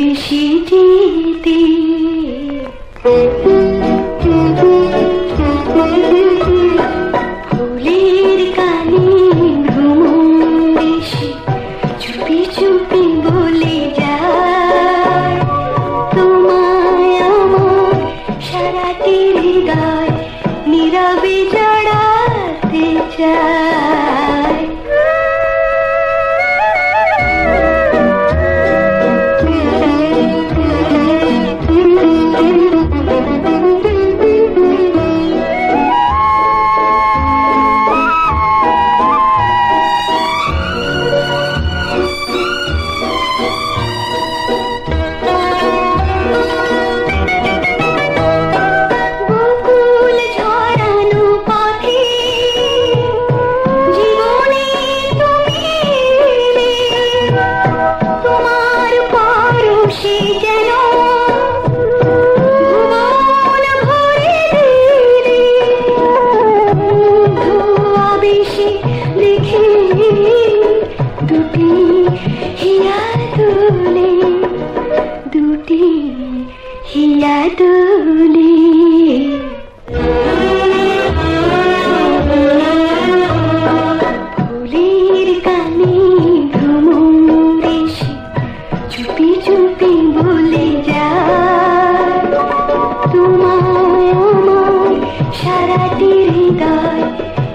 বেশি জিতে। ফুলের কানি ভ্রমণ বেশি, চুপি চুপি বলে যায়। তোমায় আমার সারাটি হৃদয় নীরবে জড়াতে চায়।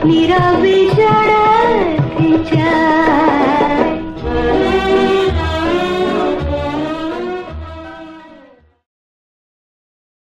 मेरा बेचारा बेचारा